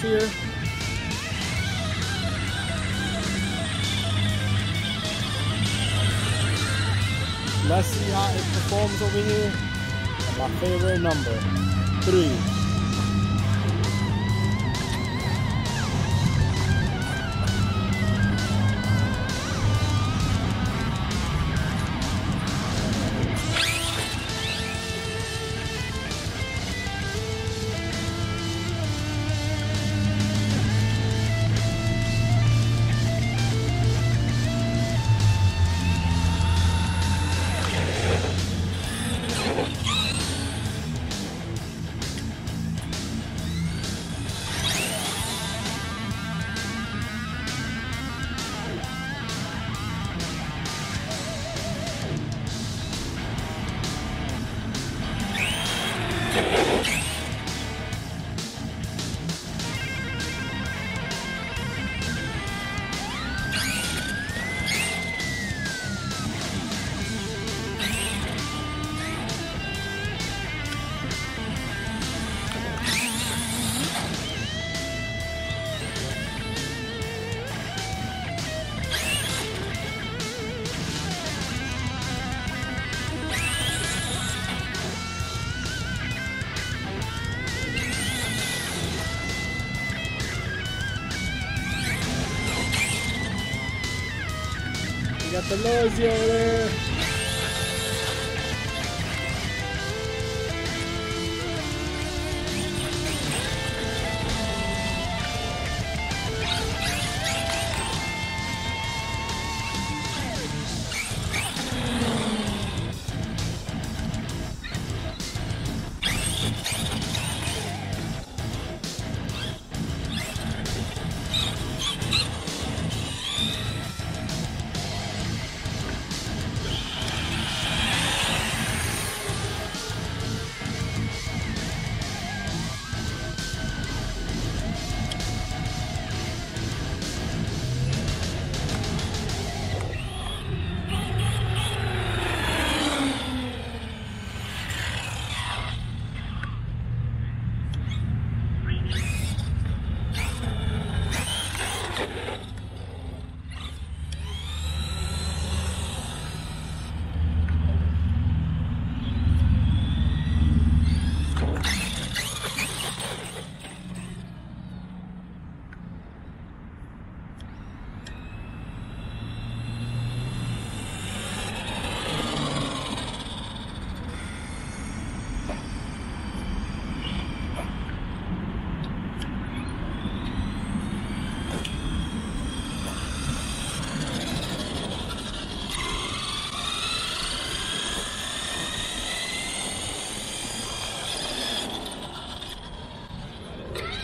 here. Let's see how it performs over here. My favorite number, three. Yeah. Got the noisy over there.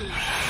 please.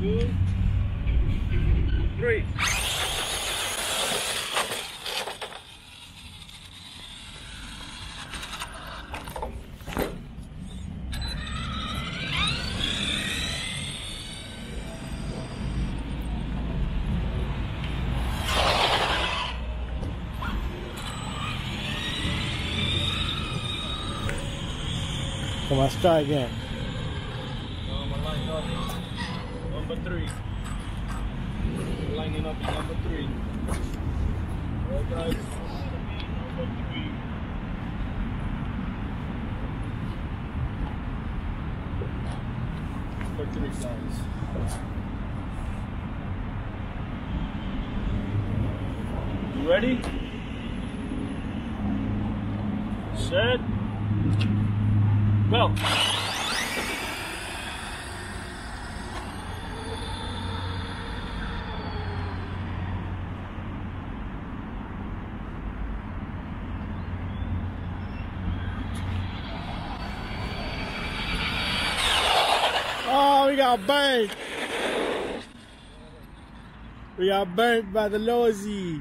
Two, three. On, let's try again. Um, I line up number three. Lining up at number three. Alright guys, number three. Three guys. You ready? Set. Go. Oh, we got burnt. We got burnt by the Losi.